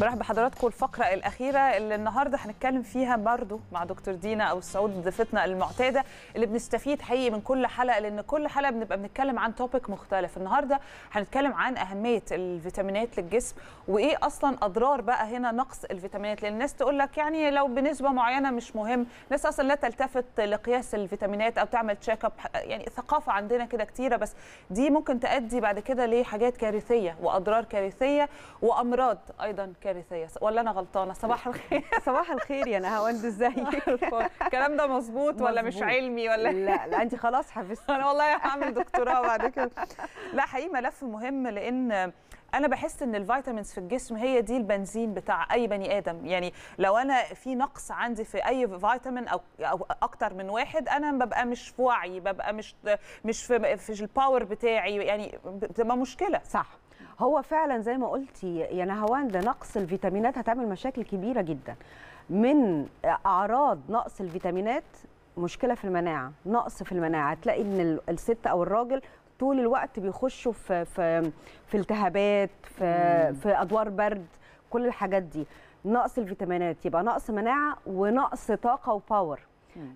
برحب بحضراتكم الفقرة الأخيرة اللي النهاردة هنتكلم فيها برضو مع دكتور دينا أبو السعود ضيفتنا المعتادة اللي بنستفيد حقيقي من كل حلقة لأن كل حلقة بنبقى بنتكلم عن topic مختلف. النهاردة هنتكلم عن أهمية الفيتامينات للجسم وإيه أصلا أضرار بقى هنا نقص الفيتامينات. لأن الناس تقول لك يعني لو بنسبة معينة مش مهم الناس أصلا لا تلتفت لقياس الفيتامينات أو تعمل check up يعني ثقافة عندنا كده كتيرة. بس دي ممكن تؤدي بعد كده لحاجات كارثية وأضرار كارثية وأمراض أيضا كارثية. ولا أنا غلطانة؟ صباح الخير. صباح الخير يا نهاوند ازيك الكلام ده مظبوط ولا مش. علمي ولا؟ لا لا أنت خلاص حفظتي. أنا والله هعمل دكتوراه بعد كده. لا حقيقي ملف مهم لأن أنا بحس إن ال vitamins في الجسم هي دي البنزين بتاع أي بني آدم. يعني لو أنا في نقص عندي في أي فيتامين أو أو أكتر من واحد أنا ببقى مش في وعي ببقى مش مش في, في ال power بتاعي يعني بتبقى مشكلة. صح. هو فعلا زي ما قلتي يا نهاوند نقص الفيتامينات هتعمل مشاكل كبيرة جدا. من أعراض نقص الفيتامينات مشكلة في المناعة نقص في المناعة. هتلاقي إن ال- الست أو الراجل طول الوقت بيخشوا في في في التهابات في في أدوار برد كل الحاجات دي. نقص الفيتامينات يبقى نقص مناعة ونقص طاقة و power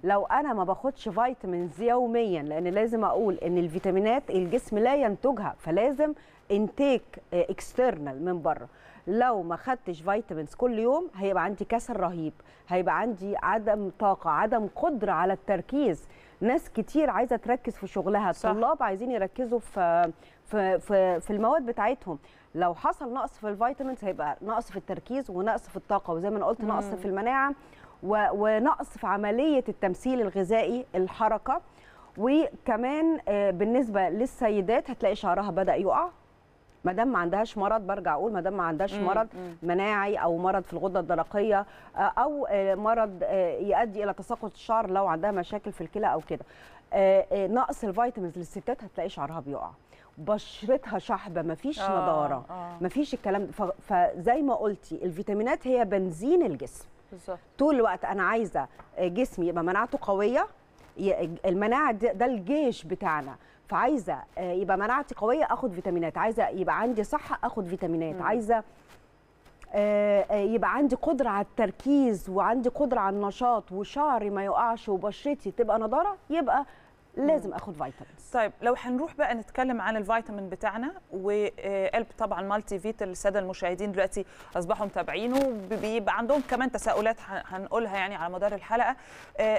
لو أنا ما باخدش vitamins يوميا لأن لازم أقول إن الفيتامينات الجسم لا ينتجها فلازم intake external من بره لو ما خدتش vitamins كل يوم هيبقى عندي كسل رهيب. هيبقى عندي عدم طاقة عدم قدرة على التركيز. ناس كتير عايزة تركز في شغلها. صح. الطلاب عايزين يركزوا في في في, في المواد بتاعتهم. لو حصل نقص في ال vitamins هيبقى نقص في التركيز ونقص في الطاقة. وزي ما أنا قلت نقص في المناعة ونقص في عملية التمثيل الغذائي الحركة. وكمان آه، بالنسبة للسيدات هتلاقي شعرها بدأ يقع. ما دام ما عندهاش مرض برجع أقول ما دام ما عندهاش مرض. مناعي أو مرض في الغده الدرقيه آه، أو آه، مرض آه، يؤدي إلى تساقط الشعر لو عندها مشاكل في الكلى أو كده. نقص الفيتامينز للستات هتلاقي شعرها بيقع. بشرتها شحبه مفيش آه، نضاره آه. مفيش الكلام فزي ما قلتي الفيتامينات هي بنزين الجسم. بالظبط. طول الوقت أنا عايزه جسمي يبقى مناعته قويه المناعة ده الجيش بتاعنا. فعايزه آه، يبقى مناعتي قوية آخد فيتامينات عايزة يبقى عندي صحة آخد فيتامينات مم. عايزة آه، آه، يبقى عندي قدرة على التركيز وعندي قدرة على النشاط وشعري ما يقعش وبشرتي تبقى نضارة يبقى لازم اخد vitamins طيب لو هنروح بقى نتكلم عن الفيتامين بتاعنا و ELP طبعا Multivit الساده المشاهدين دلوقتي أصبحوا متابعينه بيبقى عندهم كمان تساؤلات هنقولها يعني على مدار الحلقة.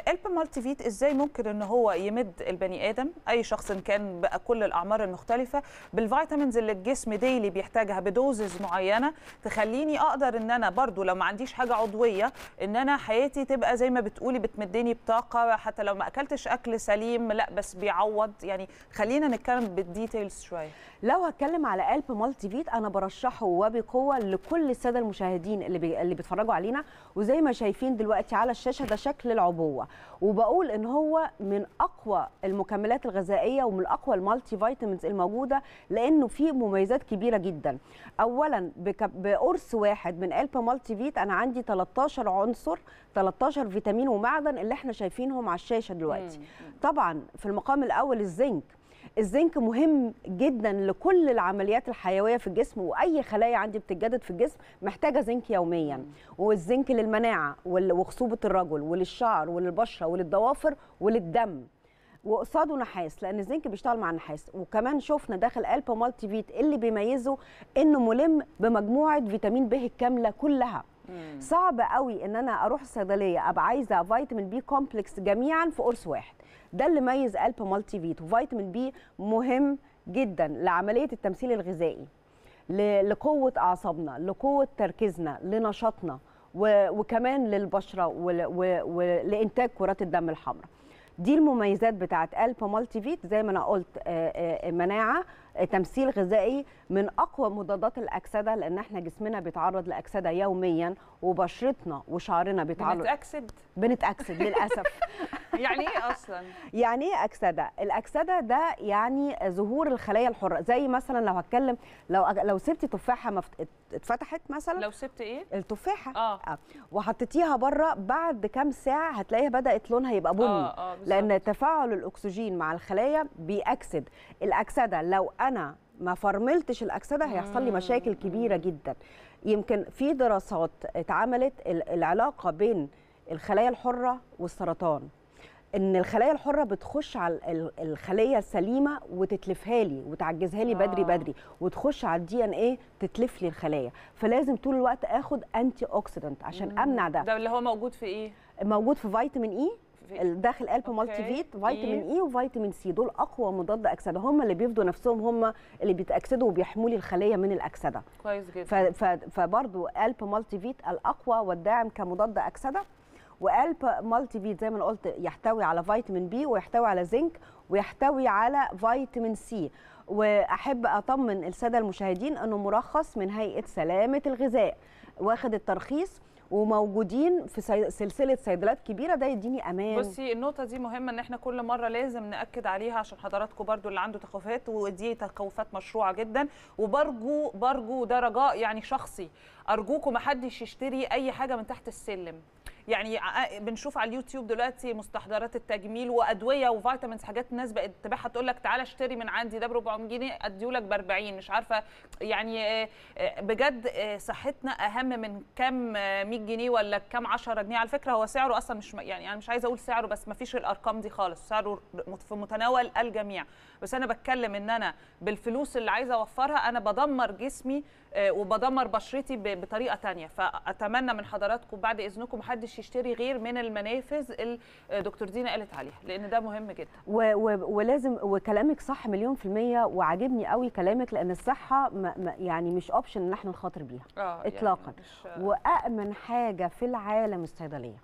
ELP Multivit إزاي ممكن إن هو يمد البني آدم؟ أي شخص إن كان بقى كل الأعمار المختلفة بال vitamins اللي الجسم daily بيحتاجها ب doses معينة تخليني أقدر إن أنا برضو لو ما عنديش حاجة عضوية إن أنا حياتي تبقى زي ما بتقولي بتمدني بطاقة حتى لو ما أكلتش أكل سليم لأ بس بيعوض. يعني خلينا نتكلم بال details شوية. لو هتكلم على ELP Multivit أنا برشحه وبقوة لكل السادة المشاهدين اللي بي... اللي بيتفرجوا علينا. وزي ما شايفين دلوقتي على الشاشة ده شكل العبوة. وبقول إن هو من أقوى المكملات الغذائية ومن أقوى ال multivitamins الموجودة لأنه فيه مميزات كبيرة جدا. اولا بك... بقرص واحد من ELP Multivit أنا عندي 13 عنصر 13 فيتامين ومعدن اللي إحنا شايفينهم على الشاشة دلوقتي. طبعا في المقام الأول الزنك. الزنك مهم جدا لكل العمليات الحيوية في الجسم وأي خلايا عندي بتتجدد في الجسم محتاجة زنك يوميا. والزنك للمناعة وخصوبة الرجل وللشعر وللبشرة وللضوافر وللدم. وقصاده نحاس لأن الزنك بيشتغل مع النحاس. وكمان شفنا داخل ELP Multivit اللي بيميزه إنه ملم بمجموعة فيتامين ب الكاملة كلها. صعب قوي إن أنا أروح الصيدلية أبقى عايزة فيتامين B complex جميعا في قرص واحد. ده اللي ميز ELP Multivit وفيتامين بي مهم جدا لعملية التمثيل الغذائي لقوة أعصابنا لقوة تركيزنا لنشاطنا وكمان للبشرة ولإنتاج كرات الدم الحمراء. دي المميزات بتاعت ELP Multivit. زي ما أنا قلت مناعة تمثيل غذائي من أقوى مضادات الأكسدة لأن إحنا جسمنا بيتعرض لأكسدة يوميا وبشرتنا وشعرنا بيتعرض. بنتأكسد. بنتأكسد للأسف. يعني إيه أصلا؟ يعني إيه أكسدة؟ الأكسدة ده يعني ظهور الخلايا الحرة. زي مثلا لو هتكلم لو لو سبتي تفاحة مفت... اتفتحت مثلا. لو سبت إيه؟ التفاحة. آه. آه. وحطيتيها برة بعد كام ساعة هتلاقيها بدأت لونها يبقى بني. آه بالظبط. لأن تفاعل الأكسجين مع الخلايا بيأكسد. الأكسدة لو أنا ما فرملتش الأكسدة هيحصل لي مشاكل كبيرة جدا. يمكن في دراسات اتعملت ال- العلاقة بين الخلايا الحرة والسرطان. إن الخلايا الحرة بتخش على ال- الخلية السليمة وتتلفها لي وتعجزها لي بدري آه. بدري وتخش على ال DNA تتلف لي الخلايا. فلازم طول الوقت آخد antioxidant عشان أمنع ده. ده اللي هو موجود في إيه؟ موجود في فيتامين اي في- داخل ELP okay. Multivit فيتامين؟ اي وفيتامين سي دول أقوى مضاد أكسدة. هم اللي بيفدوا نفسهم هم اللي بيتأكسدوا وبيحموا لي الخلية من الأكسدة. كويس جدا. ف- ف- فبرضو ELP Multivit الأقوى والداعم كمضاد أكسدة و ELP Multivit زي ما أنا قلت يحتوي على فيتامين بي ويحتوي على زنك ويحتوي على فيتامين سي وأحب أطمن السادة المشاهدين إنه مرخص من هيئة سلامة الغذاء. واخد الترخيص وموجودين في سلسلة صيدلات كبيرة ده يديني أمان. بصي النقطة دي مهمة إن إحنا كل مرة لازم نأكد عليها عشان حضراتكم برضو اللي عنده تخوفات ودي تخوفات مشروعة جدا. وبرجو برجو ده رجاء يعني شخصي. أرجوكم ما حدش يشتري أي حاجة من تحت السلم. يعني ع- بنشوف على اليوتيوب دلوقتي مستحضرات التجميل وأدوية وفيتامينز حاجات الناس بقت تبيعها تقول لك تعالى اشتري من عندي ده ب 400 جنيه أديهولك ب 40 مش عارفة. يعني آه، آه، بجد آه، صحتنا أهم من كام آه، 100 جنيه ولا كام 10 جنيه. على فكرة هو سعره أصلا مش يعني أنا مش عايزة أقول سعره بس ما فيش الأرقام دي خالص. سعره في متناول الجميع. بس أنا بتكلم إن أنا بالفلوس اللي عايزة أوفرها أنا بدمر جسمي آه، وبدمر بشرتي بطريقة تانية. فأتمنى من حضراتكم بعد إذنكم محدش يشتري غير من المنافذ اللي آه، دكتور دينا قالت عليها لأن ده مهم جدا و و ولازم وكلامك صح مليون في المية وعاجبني قوي كلامك لأن الصحة ما ما يعني مش اوبشن إن إحنا نخاطر بيها آه إطلاقاً. مش وأأمن حاجة في العالم الصيدلية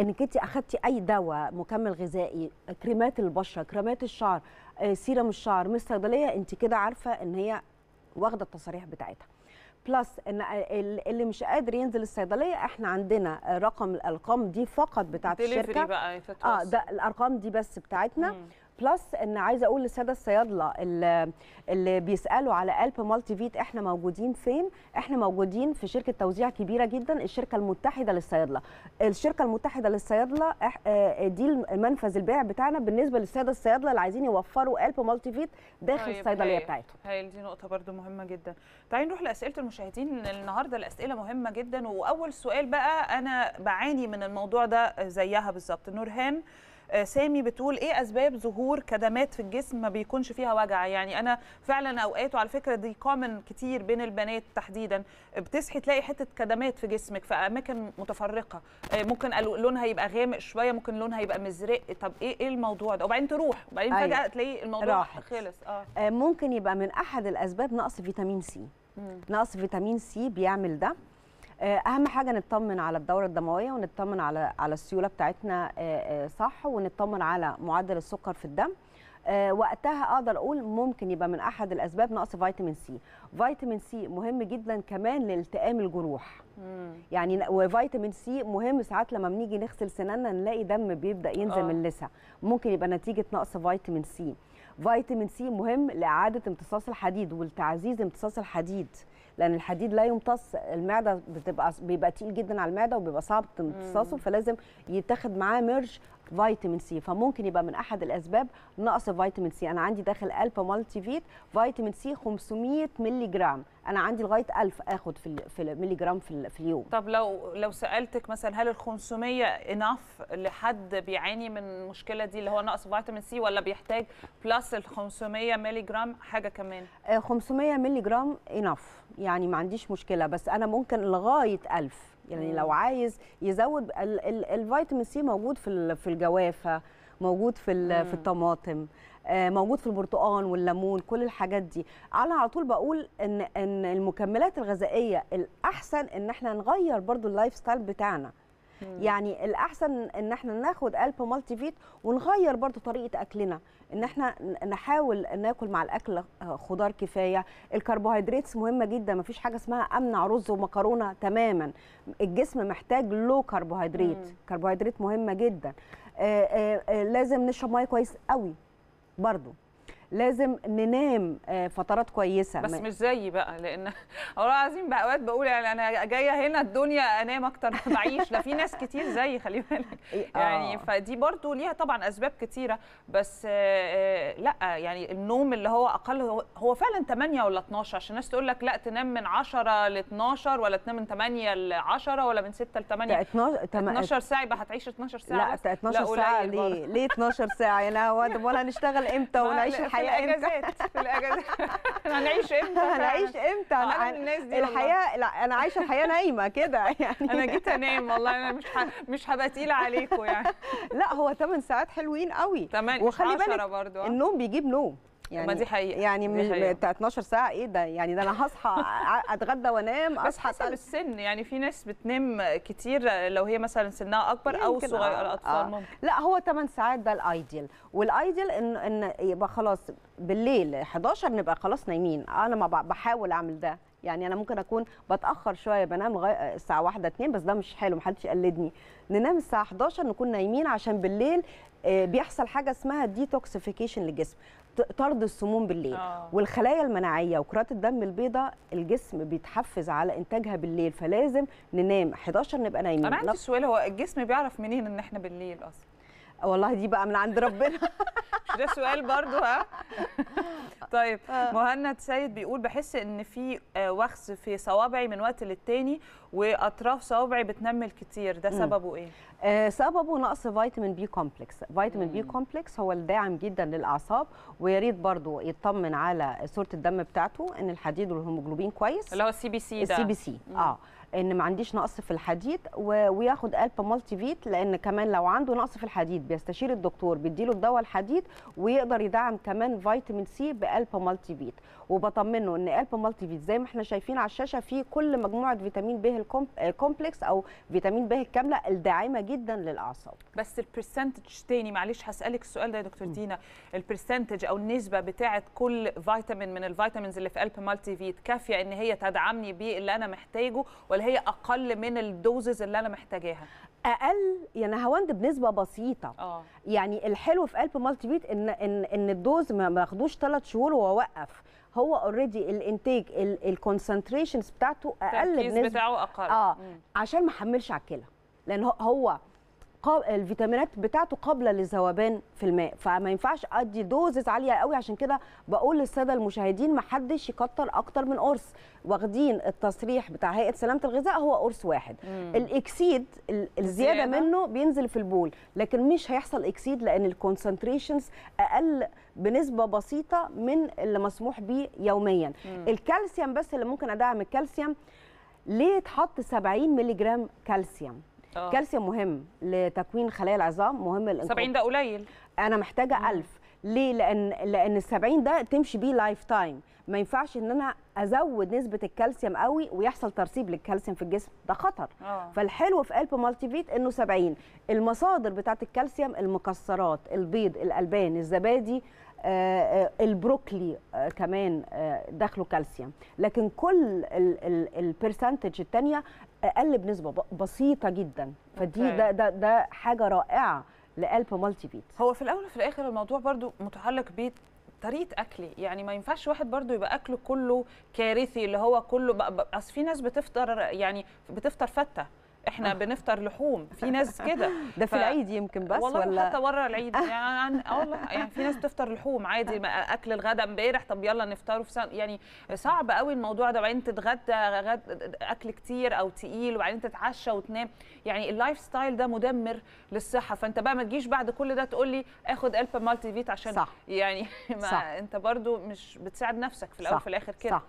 إنك أنت اخدتي أي دواء مكمل غذائي كريمات البشرة كريمات الشعر آه، سيرم الشعر من الصيدلية أنت كده عارفة إن هي واخدة التصاريح بتاعتها plus إن ال- اللي مش قادر ينزل الصيدلية إحنا عندنا رقم الأرقام دي فقط بتاعت الشركة بقى آه. ده الأرقام دي بس بتاعتنا مم. plus ان عايزه أقول للساده الصيادله اللي, اللي بيسالوا على ELP Multivit إحنا موجودين فين إحنا موجودين في شركه توزيع كبيره جدا الشركة المتحده للصيادله الشركة المتحده للصيادله آه، دي المنفذ البيع بتاعنا بالنسبة للساده الصيادله اللي عايزين يوفروا ELP Multivit داخل طيب، الصيدليه. بتاعتهم هايل دي نقطة برضو مهمة جدا. تعالي نروح لأسئلة المشاهدين النهاردة الأسئلة مهمة جدا وأول سؤال بقى أنا بعاني من الموضوع ده زيها بالظبط. نورهان سامي بتقول إيه أسباب ظهور كدمات في الجسم ما بيكونش فيها وجع؟ يعني أنا فعلا اوقات وعلى فكرة دي common كتير بين البنات تحديدا. بتصحي تلاقي حتة كدمات في جسمك في أماكن متفرقة. آه، ممكن لونها يبقى غامق شوية ممكن لونها يبقى مزرق. طب إيه إيه الموضوع ده؟ وبعدين تروح. وبعدين أيوة. فجأة تلاقي الموضوع راحت. خلص. آه. آه، ممكن يبقى من أحد الأسباب نقص فيتامين سي. نقص فيتامين سي بيعمل ده. آه، أهم حاجة نطمن على الدورة الدموية ونطمن على على السيولة بتاعتنا آه، آه، صح ونطمن على معدل السكر في الدم. آه، وقتها أقدر أقول ممكن يبقى من أحد الأسباب نقص فيتامين سي. فيتامين سي مهم جدا كمان لالتئام الجروح. مم. يعني وفيتامين سي مهم ساعات لما بنيجي نغسل سناننا نلاقي دم بيبدأ ينزل آه. من اللثة. ممكن يبقى نتيجة نقص فيتامين سي. فيتامين سي مهم لإعادة امتصاص الحديد والتعزيز امتصاص الحديد. لأن الحديد لا يمتص المعدة بتبقى بيبقى تقيل جدا على المعدة وبيبقى صعب امتصاصه فلازم يتاخد معاه merge فيتامين سي. فممكن يبقى من أحد الأسباب نقص فيتامين سي. أنا عندي داخل ELP Multivit فيتامين سي 500 مللي جرام أنا عندي لغاية 1000 آخد في في الملي جرام في, في اليوم. طب لو لو سألتك مثلا هل ال 500 enough لحد بيعاني من المشكلة دي اللي هو نقص فيتامين سي ولا بيحتاج plus ال 500 مللي جرام حاجة كمان. آه، 500 مللي جرام enough يعني ما عنديش مشكلة. بس أنا ممكن لغاية 1000 يعني. لو عايز يزود ال- ال- الفيتامين سي موجود في في الجوافة موجود في. في الطماطم آه، موجود في البرتقال والليمون كل الحاجات دي أنا على طول بقول إن إن المكملات الغذائية الأحسن إن إحنا نغير برضو ال lifestyle بتاعنا يعني الأحسن إن إحنا ناخد ELP Multivit ونغير برضو طريقة أكلنا إن إحنا نحاول ناكل مع الأكل خضار كفاية. الكربوهيدرات مهمة جدا مفيش حاجة اسمها أمنع رز ومكرونة تماما. الجسم محتاج لو كربوهيدرات. كربوهيدرات مهمة جدا. آه، آه، لازم نشرب مية كويس قوي برضو. لازم ننام آه، فترات كويسة. بس مش زيي بقى لأن والله العظيم بقى أوقات بقول يعني أنا جاية هنا الدنيا أنام أكتر ما بعيش. لا في ناس كتير زيي خلي بالك. آه. يعني فدي برضو ليها طبعا أسباب كتيرة. بس آه، لأ يعني النوم اللي هو أقل هو- هو فعلا 8 ولا 12 عشان الناس تقول لك لأ تنام من 10 ل 12 ولا تنام من 8 ل 10 ولا من 6 ل 8 12 تم- 12 ساعة يبقى هتعيش 12 ساعة لأ بس؟ 12 لا، ساعة. ليه؟ ليه 12 ساعة؟ نهى ولا هنشتغل إمتى؟ ونعيش الحياة إمتى؟ في الأجازات. هنعيش إمتى؟ هنعيش إمتى؟ أنا الناس دي. الحياة لا أنا عايشة الحياة نايمة كده يعني. أنا جيت أنام والله أنا مش ح... مش هبقى تقيلة عليكم يعني. لا هو 8 ساعات حلوين قوي. تمام وخلي بالك برضو آه. النوم بيجيب نوم. يعني ما دي حقيقة، يعني مش حقيقة. بتاع 12 ساعة إيه ده؟ يعني ده أنا هصحى اتغدى وانام بس اصحى حسب أتقل- السن يعني في ناس بتنام كتير لو هي مثلا سنها أكبر أو يمكن صغير آه، الأطفال آه. ممكن. لا هو 8 ساعات ده الآيديال. والآيديال ان إن يبقى خلاص بالليل 11 نبقى خلاص نايمين. أنا ما بحاول أعمل ده. يعني أنا ممكن أكون بتأخر شوية بنام الساعة 1 2 بس ده مش حلو محدش يقلدني. ننام الساعة 11 نكون نايمين عشان بالليل آه، بيحصل حاجة اسمها ديتوكسيفيكيشن للجسم. طرد السموم بالليل. آه. والخلايا المناعية وكرات الدم البيضاء الجسم بيتحفز على إنتاجها بالليل فلازم ننام. 11 نبقى نايمين. أنا عندي سؤال هو الجسم بيعرف منين إن إحنا بالليل أصلا؟ والله دي بقى من عند ربنا. ده سؤال برضو ها؟ طيب مهند سيد بيقول بحس إن في آه، وخز في صوابعي من وقت للتاني وأطراف صوابعي بتنمل كتير. ده سببه إيه؟ آه، سببه نقص فيتامين B complex. فيتامين B complex هو الداعم جدا للأعصاب ويا ريت برضه يطمن على صورة الدم بتاعته إن الحديد والهيموجلوبين كويس. اللي هو ال CBC ده. ال CBC آه. إن ما عنديش نقص في الحديد وياخد ELP Multivit لأن كمان لو عنده نقص في الحديد بيستشير الدكتور بيديله الدواء الحديد ويقدر يدعم كمان فيتامين C ب ELP Multivit وبطمنه إن ELP Multivit زي ما إحنا شايفين على الشاشة فيه كل مجموعة فيتامين ب ال complex أو فيتامين ب الكاملة الداعمة جدا للأعصاب. بس ال percentage تاني معلش هسألك السؤال ده يا دكتور دينا ال percentage أو النسبة بتاعة كل فيتامين من ال vitamins اللي في ELP Multivit كافية إن هي تدعمني بيه اللي أنا محتاجه ولا هي أقل من ال doses اللي أنا محتاجاها؟ أقل يعني نهاوند بنسبة بسيطة. آه. يعني الحلو في ELP Multivit إن إن إن ال dose ما ماخدوش ثلاث شهور واوقف هو already الإنتاج ال concentrations بتاعته أقل بنسبة. بتاعه أقل. آه مم. عشان ما احملش على الكلى. لأن هو- الفيتامينات بتاعته قابلة للذوبان في الماء فما ينفعش أدي doses عالية قوي عشان كده بقول للسادة المشاهدين ما حدش يكتر أكتر من قرص واخدين التصريح بتاع هيئة سلامة الغذاء هو قرص واحد مم. ال exceed ال- الزيادة؟ منه بينزل في البول لكن مش هيحصل exceed لأن ال concentrations أقل بنسبة بسيطة من اللي مسموح بيه يوميا مم. الكالسيوم بس اللي ممكن أدعم الكالسيوم ليه تحط 70 مللي جرام كالسيوم آه. كالسيوم مهم لتكوين خلايا العظام مهم للأسنان. 70 ده قليل. أنا محتاجة مم. 1000 ليه؟ لأن لأن ال 70 ده تمشي بيه lifetime ما ينفعش إن أنا أزود نسبة الكالسيوم قوي ويحصل ترسيب للكالسيوم في الجسم. ده خطر. آه. فالحلو في ELP Multivit إنه 70 المصادر بتاعت الكالسيوم المكسرات البيض الألبان الزبادي آه، آه، البروكلي آه، كمان آه، داخله كالسيوم. لكن كل ال percentage التانية أقل بنسبة بسيطة جدا. فدي. ده ده ده حاجة رائعة ل ELP Multivit هو في الأول وفي الآخر الموضوع برضو متعلق بطريقة اكلي يعني ما ينفعش واحد برضو يبقى أكله كله كارثي اللي هو كله أصل في ناس بتفطر يعني بتفطر فتة. إحنا بنفطر لحوم في ناس كده ده في ف- العيد يمكن بس والله ولا حتى ورا العيد يعني عن آه والله يعني في ناس بتفطر لحوم عادي أكل الغداء امبارح طب يلا نفطره في سنة يعني صعب قوي الموضوع ده وبعدين تتغدى غد أكل كتير أو تقيل وبعدين تتعشى وتنام يعني ال lifestyle ده مدمر للصحة فأنت بقى ما تجيش بعد كل ده تقول لي آخد ELP Multivit عشان صح. يعني ما صح. أنت برضو مش بتساعد نفسك في الأول. وفي الآخر كده صح.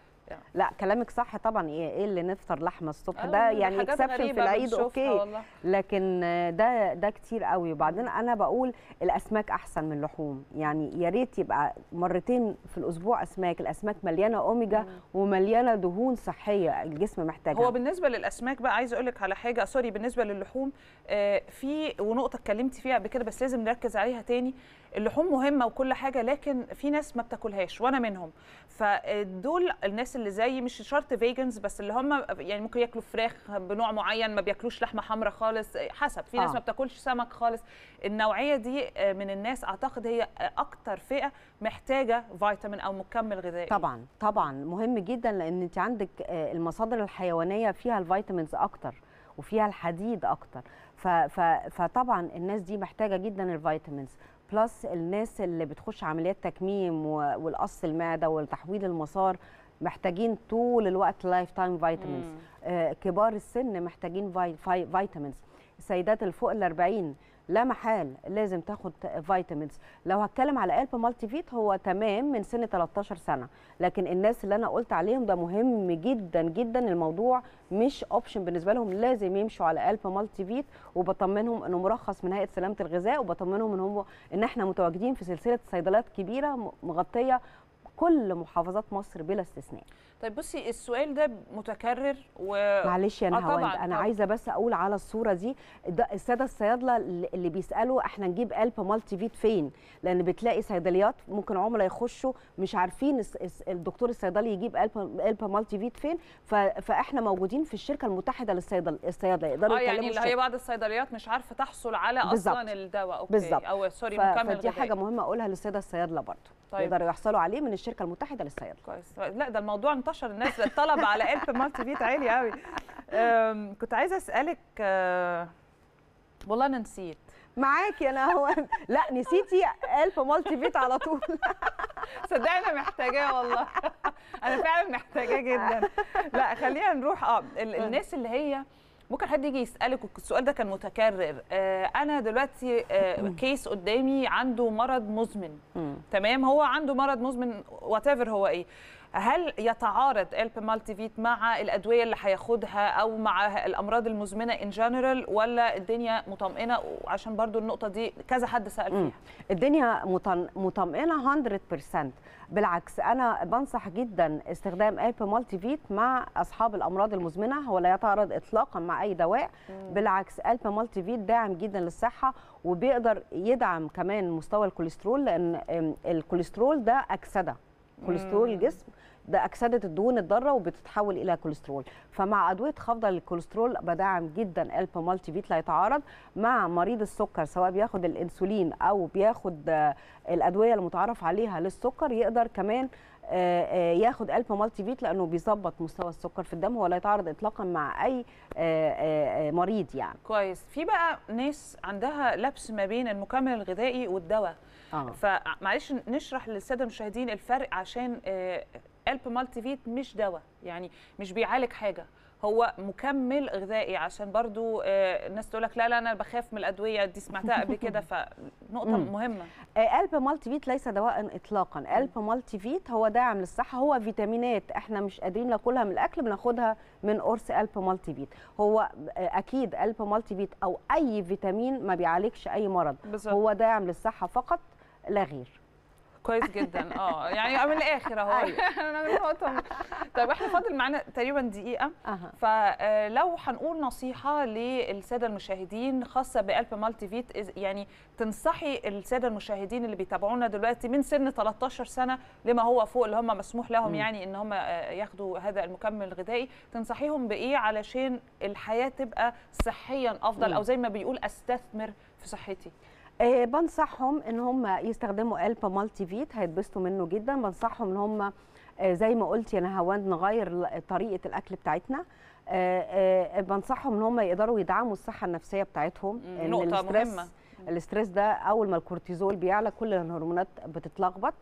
لا كلامك صح طبعا. إيه إيه اللي نفطر لحمة الصبح؟ آه، ده يعني exception في العيد okay. والله. لكن ده ده كتير قوي. وبعدين أنا بقول الأسماك أحسن من اللحوم. يعني يا ريت يبقى مرتين في الأسبوع أسماك. الأسماك مليانة أوميجا ومليانة دهون صحية الجسم محتاجها. هو بالنسبة للأسماك بقى عايزه أقول لك على حاجة. sorry بالنسبة للحوم آه، في ونقطة اتكلمتي فيها قبل كده بس لازم نركز عليها تاني. اللحوم مهمة وكل حاجة لكن في ناس ما بتاكلهاش وأنا منهم. فدول الناس اللي زي مش شرط vegans بس اللي هم يعني ممكن ياكلوا فراخ بنوع معين ما بياكلوش لحمة حمراء خالص حسب. في ناس آه. ما بتاكلش سمك خالص. النوعية دي من الناس أعتقد هي أكتر فئة محتاجة فيتامين أو مكمل غذائي. طبعا طبعا. مهم جدا لأن أنت عندك آه، المصادر الحيوانية فيها ال vitamins أكتر وفيها الحديد أكتر. فطبعا الناس دي محتاجة جدا ال vitamins plus الناس اللي بتخش عمليات تكميم والقص المعدة والتحويل المسار محتاجين طول الوقت lifetime vitamins. آه، كبار السن محتاجين في في vitamins السيدات اللي فوق ال 40 لا محال لازم تاخد vitamins لو هتكلم على ELP Multivit هو تمام من سن 13 سنة. لكن الناس اللي أنا قلت عليهم ده مهم جدا جدا. الموضوع مش option بالنسبة لهم. لازم يمشوا على ELP Multivit وبطمنهم إنه مرخص من هيئة سلامة الغذاء وبطمنهم ان هم إن إحنا متواجدين في سلسلة صيدليات كبيرة مغطية كل محافظات مصر بلا استثناء. طيب بصي السؤال ده متكرر و معلش يا آه نهاوند طبعاً، أنا. عايزة بس أقول على الصورة دي. ده السادة الصيادلة اللي بيسألوا إحنا نجيب ELP Multivit فين؟ لأن بتلاقي صيدليات ممكن عملاء يخشوا مش عارفين الدكتور الصيدلي يجيب ELP ELP Multivit فين؟ ف- فإحنا موجودين في الشركة المتحدة للصيدل الصيادلة. يقدروا آه يعني اللي هي الشركة. بعض الصيدليات مش عارفة تحصل على بالظبط. أصلا الدواء. okay. بالظبط. أو sorry ف- مكمل فدي حاجة مهمة أقولها للسادة الصيادلة برضه طيب. يقدروا يحصلوا عليه من الشركة المتحدة للصيادله كويس. لا ده الموضوع انتشر الناس الطلب على ELP Multivit عالي قوي كنت عايزة أسألك أه، والله أنا نسيت. معاكي أنا هو. لا نسيتي ELP Multivit على طول. صدقني أنا محتاجاه والله. أنا فعلا محتاجاه جدا. لا خلينا نروح آه ال- الناس اللي هي ممكن حد يجي يسألك السؤال ده كان متكرر. آه أنا دلوقتي آه case قدامي عنده مرض مزمن. تمام؟ هو عنده مرض مزمن وات هو إيه. هل يتعارض ELP Multivit مع الأدوية اللي هياخدها أو مع الأمراض المزمنة in general ولا الدنيا مطمئنة؟ وعشان برضو النقطة دي كذا حد سأل. فيها. الدنيا مطمئنة 100% بالعكس أنا بنصح جدا استخدام ELP Multivit مع أصحاب الأمراض المزمنة هو لا يتعارض اطلاقا مع أي دواء. بالعكس ELP Multivit داعم جدا للصحة وبيقدر يدعم كمان مستوى الكوليسترول لأن الكوليسترول ده أكسدة. كوليسترول الجسم أكسدة الدهون الضارة وبتتحول إلى كوليسترول. فمع أدوية خفض للكوليسترول بدعم جدا ELP Multivit لا يتعارض مع مريض السكر سواء بياخد الإنسولين أو بياخد آه، الأدوية المتعارف عليها للسكر يقدر كمان آه، آه، ياخد ELP Multivit لأنه بيظبط مستوى السكر في الدم ولا يتعارض اطلاقا مع أي آه، آه، آه، مريض يعني. كويس. في بقى ناس عندها لبس ما بين المكمل الغذائي والدواء. آه. فمعلش نشرح للسادة المشاهدين الفرق عشان آه، ELP Multivit مش دواء يعني مش بيعالج حاجة هو مكمل غذائي عشان برضو آه، الناس تقول لك لا لا أنا بخاف من الأدوية دي سمعتها قبل كده فنقطة. مهمة. آه، ELP Multivit ليس دواء اطلاقا ELP Multivit هو داعم للصحة هو فيتامينات إحنا مش قادرين ناكلها من الأكل بناخدها من قرص ELP Multivit هو آه، أكيد ELP Multivit أو أي فيتامين ما بيعالجش أي مرض بالظبط. هو داعم للصحة فقط لا غير. كويس جدا آه يعني من الآخر أهو أيوة. أنا من نقطه طيب إحنا فاضل معانا تقريبا دقيقة. فلو هنقول نصيحة للسادة المشاهدين خاصة ب ELP Multivit يعني تنصحي السادة المشاهدين اللي بيتابعونا دلوقتي من سن 13 سنة لما هو فوق اللي هم مسموح لهم. يعني إن هم آه، ياخدوا هذا المكمل الغذائي تنصحيهم بإيه علشان الحياة تبقى صحيا أفضل. أو زي ما بيقول أستثمر في صحتي آه، بنصحهم إن هم يستخدموا ELP Multivit هيتبسطوا منه جدا. بنصحهم إن هم آه، زي ما قلت يا نهاوند نغير طريقة الأكل بتاعتنا. آه، بنصحهم إن هم يقدروا يدعموا الصحة النفسية بتاعتهم. إن نقطة ال stress- ده أول ما الكورتيزول بيعلى كل الهرمونات بتتلخبط.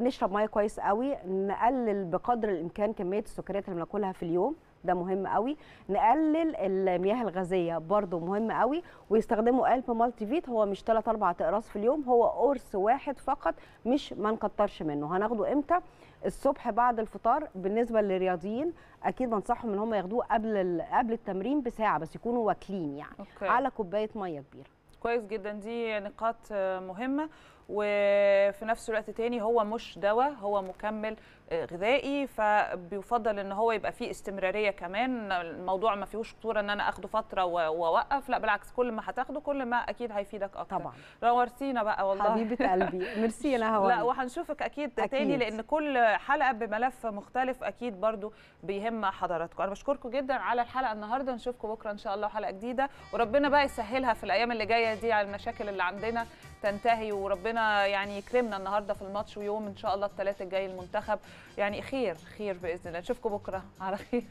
نشرب مية كويس قوي نقلل بقدر الإمكان كمية السكريات اللي بناكلها في اليوم. ده مهم قوي. نقلل المياه الغازية برضو مهم قوي. ويستخدموا ELP Multivit هو مش 3 4 اقراص في اليوم هو قرص واحد فقط مش ما نكترش منه. هناخده إمتى؟ الصبح بعد الفطار. بالنسبة للرياضيين أكيد بنصحهم إن هم ياخدوه قبل قبل التمرين بساعة بس يكونوا واكلين يعني أوكي. على كوباية مية كبيرة. كويس جدا. دي نقاط مهمة. وفي نفس الوقت تاني هو مش دواء هو مكمل آه، غذائي فبيفضل إن هو يبقى فيه استمرارية كمان. الموضوع ما فيهوش خطورة إن أنا آخده فترة وأوقف لأ بالعكس كل ما هتاخده كل ما أكيد هيفيدك أكتر. طبعا. نورتينا بقى والله. حبيبة قلبي. ميرسي يا نهى لأ وهنشوفك أكيد, أكيد. تاني لأن كل حلقة بملف مختلف أكيد برضو بيهم حضراتكم. أنا بشكركم جدا على الحلقة النهارده. نشوفكم بكرة إن شاء الله حلقة جديدة. وربنا بقى يسهلها في الأيام اللي جاية دي على المشاكل اللي عندنا تنتهي وربنا يعني يكرمنا النهارده في الماتش ويوم إن شاء الله الثلاث الجاي المنتخب. يعني خير خير بإذن الله. نشوفكم بكرة. على خير.